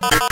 you